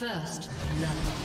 First love.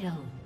Kill.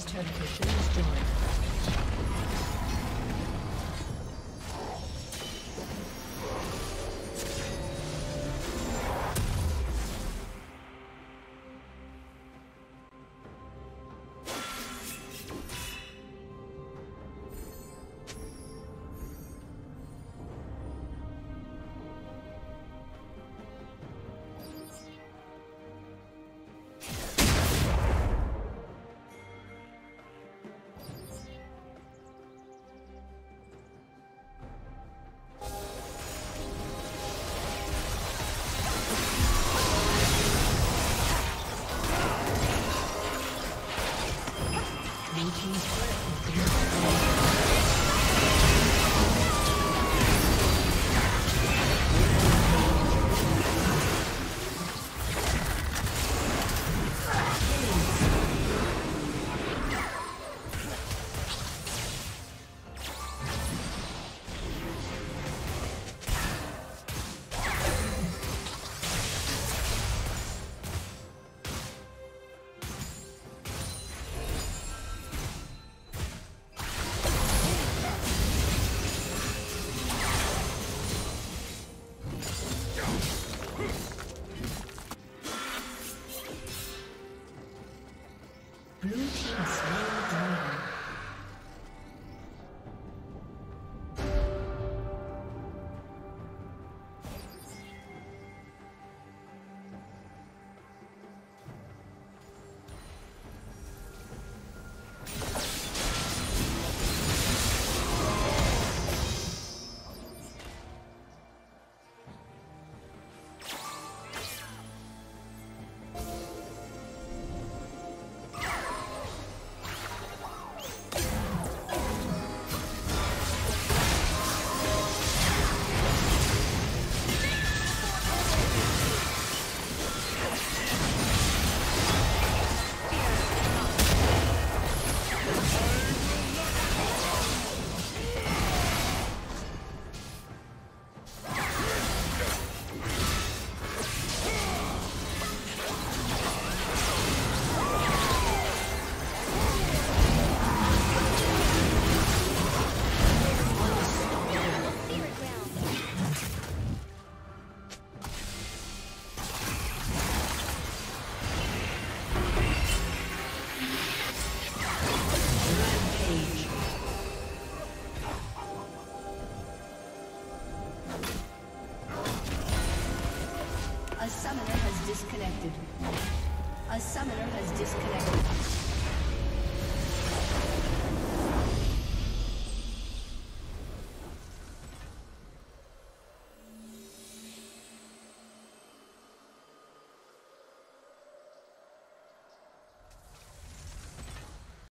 Team's turret has been. Blue